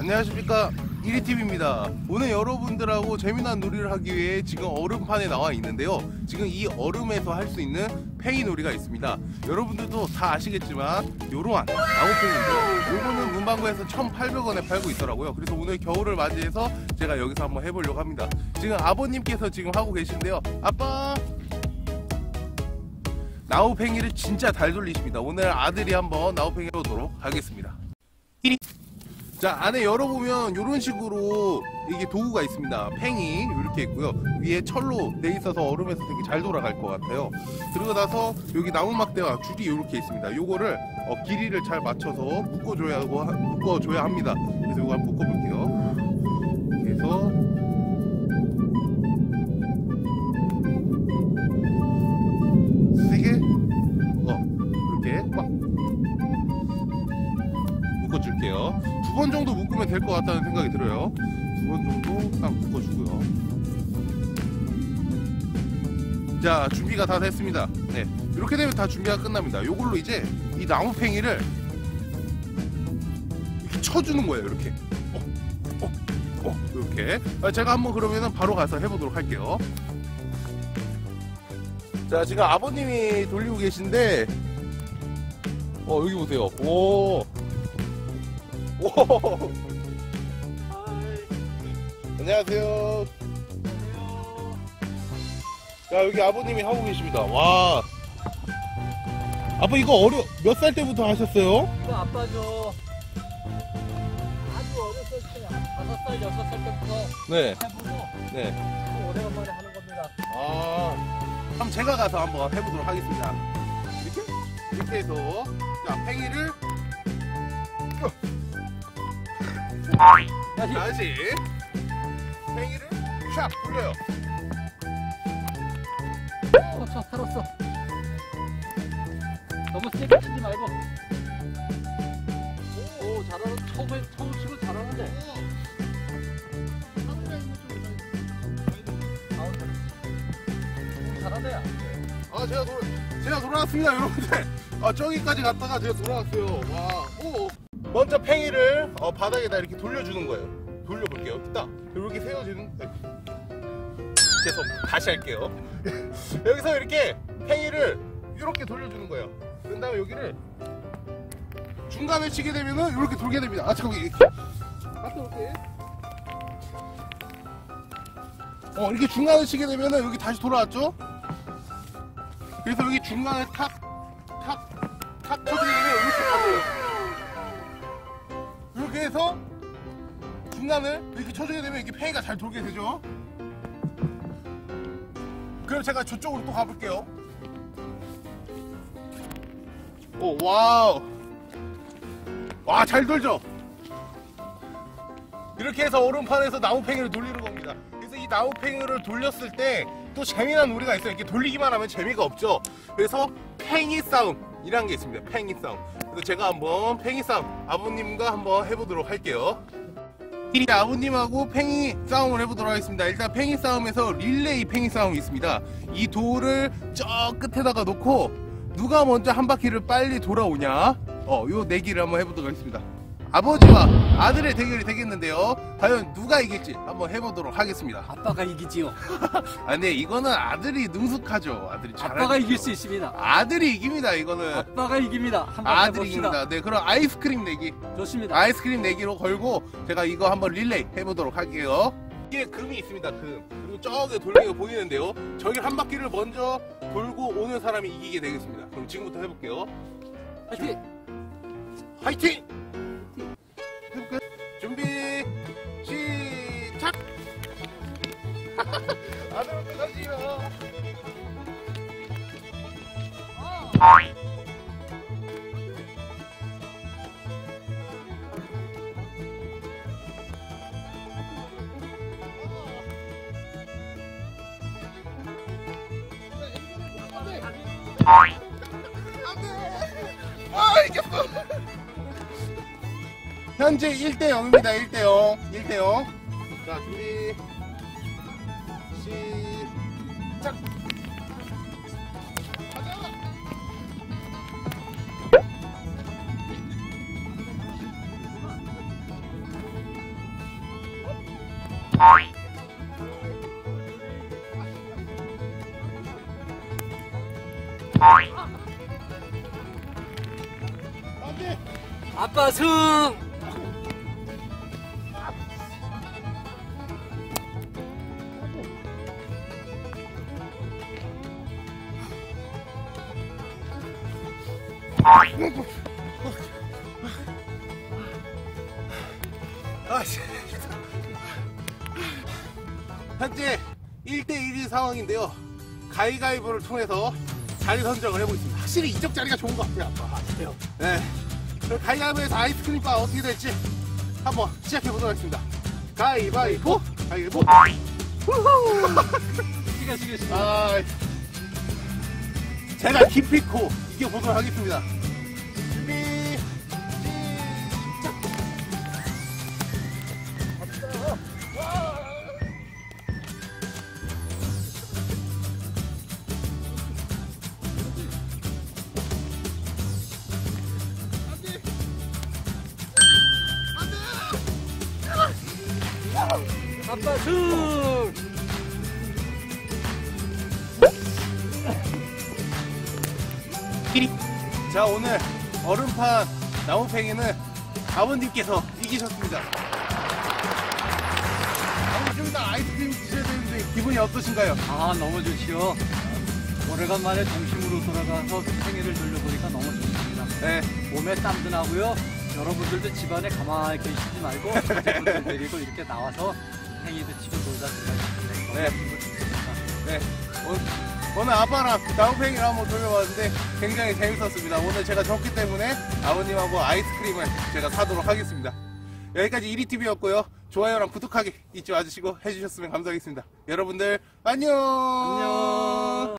안녕하십니까. 1위TV입니다. 오늘 여러분들하고 재미난 놀이를 하기 위해 지금 얼음판에 나와 있는데요. 지금 이 얼음에서 할 수 있는 팽이 놀이가 있습니다. 여러분들도 다 아시겠지만 요러한 나무팽인데요. 요거는 문방구에서 1,800원에 팔고 있더라고요. 그래서 오늘 겨울을 맞이해서 제가 여기서 한번 해보려고 합니다. 지금 아버님께서 지금 하고 계신데요. 아빠! 나우팽이를 진짜 잘 돌리십니다. 오늘 아들이 한번 나우팽이 해보도록 하겠습니다 자 안에 열어보면 이런 식으로 이게 도구가 있습니다. 팽이 이렇게 있고요. 위에 철로 돼 있어서 얼음에서 되게 잘 돌아갈 것 같아요. 그리고 나서 여기 나무 막대와 줄이 이렇게 있습니다. 요거를 어, 길이를 잘 맞춰서 묶어줘야 하고 하- 묶어줘야 합니다. 그래서 이거 한번 묶어볼게요 번 정도 묶으면 될 것 같다는 생각이 들어요. 두 번 정도 딱 묶어주고요. 자, 준비가 다 됐습니다. 네. 이렇게 되면 다 준비가 끝납니다. 요걸로 이제 이 나무팽이를 이렇게 쳐주는 거예요. 이렇게. 어, 어, 어, 이렇게. 아, 제가 한번 그러면은 바로 가서 해보도록 할게요. 자, 지금 아버님이 돌리고 계신데, 어, 여기 보세요. 오. 오. 안녕하세요. 자 여기 아버님이 하고 계십니다. 와. 아빠 이거 어려 몇 살 때부터 하셨어요? 이거 아빠죠. 아주 어렸을 때, 한 다섯 살, 여섯 살 때부터 네. 해보고 네. 또 오래간만에 하는 겁니다. 아. 그럼 제가 가서 한번 해보도록 하겠습니다. 이렇게 이렇게 해서 자 팽이를 다시 다시 팽이를 샥 돌려요. 어, 저 살았어. 너무 세게 치지 말고. 오, 오 잘하는 처음에 처음 치고 잘하는데. 오, 잘하네. 야. 아 제가 돌아 제가 돌아왔습니다 여러분들 아 저기까지 갔다가 제가 돌아왔어요 와 오. 먼저 팽이를 어, 바닥에다 이렇게 돌려주는 거예요. 돌려볼게요. 딱! 이렇게 세워지는 네. 죄송 다시 할게요. 여기서 이렇게 팽이를 이렇게 돌려주는 거예요. 그런 다음에 여기를 중간에 치게 되면은 이렇게 돌게 됩니다. 아 이렇게? 어 이렇게 중간에 치게 되면은 여기 다시 돌아왔죠? 그래서 여기 중간에 탁, 탁, 탁 쳐주면 이렇게 가요. 이렇게 해서 중간을 이렇게 쳐주게 되면 이렇게 팽이가 잘 돌게 되죠. 그럼 제가 저쪽으로 또 가볼게요. 오, wow. 와, 잘 돌죠? 이렇게 해서 얼음판에서 나무팽이를 돌리는 겁니다. 그래서 이 나무팽이를 돌렸을 때 또 재미난 놀이가 있어요. 이렇게 돌리기만 하면 재미가 없죠. 그래서 팽이 싸움이라는 게 있습니다. 팽이 싸움. 제가 한번 팽이 싸움 아버님과 한번 해보도록 할게요. 이 아버님하고 팽이 싸움을 해보도록 하겠습니다. 일단 팽이 싸움에서 릴레이 팽이 싸움이 있습니다. 이 돌을 저 끝에다가 놓고 누가 먼저 한 바퀴를 빨리 돌아오냐? 어, 요 내기를 한번 해보도록 하겠습니다. 아버지와 아들의 대결이 되겠는데요. 과연 누가 이길지 한번 해보도록 하겠습니다. 아빠가 이기지요. 아, 근데 이거는 아들이 능숙하죠. 아들이 잘. 아빠가 이길 수 있습니다. 아들이 이깁니다. 이거는 아빠가 이깁니다. 한번 아들이 해봅시다. 이깁니다. 네, 그럼 아이스크림 내기. 좋습니다. 아이스크림 내기로 걸고 제가 이거 한번 릴레이 해보도록 할게요. 이게 금이 있습니다. 금. 그리고 저기 돌리가 보이는데요. 저기 한 바퀴를 먼저 돌고 오는 사람이 이기게 되겠습니다. 그럼 지금부터 해볼게요. 화이팅! 화이팅! 현재 1대 0입니다. 1대 0. 1대 0. 자, 준비. 시작. 아빠 승! 아씨. 현재 1대1인 상황인데요. 가위가위보를 통해서 자리 선정을 해보겠습니다. 확실히 이쪽 자리가 좋은 것 같아요, 아빠. 네. 그럼 가위바위보에서 아이스크림바 어떻게 될지 한번 시작해 보도록 하겠습니다. 가위바위보, 가위바위보. 시가 시가 시가. 아, 제가 기피코 이겨보도록 하겠습니다. 준비. 아빠 승! 끼리. 자 오늘 얼음판 나무팽이는 아버님께서 이기셨습니다. 아버님 다 아이스크림 드셔야 되는데 기분이 어떠신가요? 아 너무 좋지요. 오래간만에 동심으로 돌아가서 생일을 돌려보니까 너무 좋습니다. 네, 몸에 땀도 나고요. 여러분들도 집안에 가만히 계시지 말고 가족분들 데리고 이렇게 나와서 생일도 치고 놀다 들어가시면 네. 좋습니다. 네. 오늘, 아빠랑 나무팽이를 한번 돌려봤는데 굉장히 재밌었습니다. 오늘 제가 졌기 때문에 아버님하고 아이스크림을 제가 사도록 하겠습니다. 여기까지 1위TV였고요. 좋아요랑 구독하기 잊지 마주시고 해주셨으면 감사하겠습니다. 여러분들 안녕! 안녕.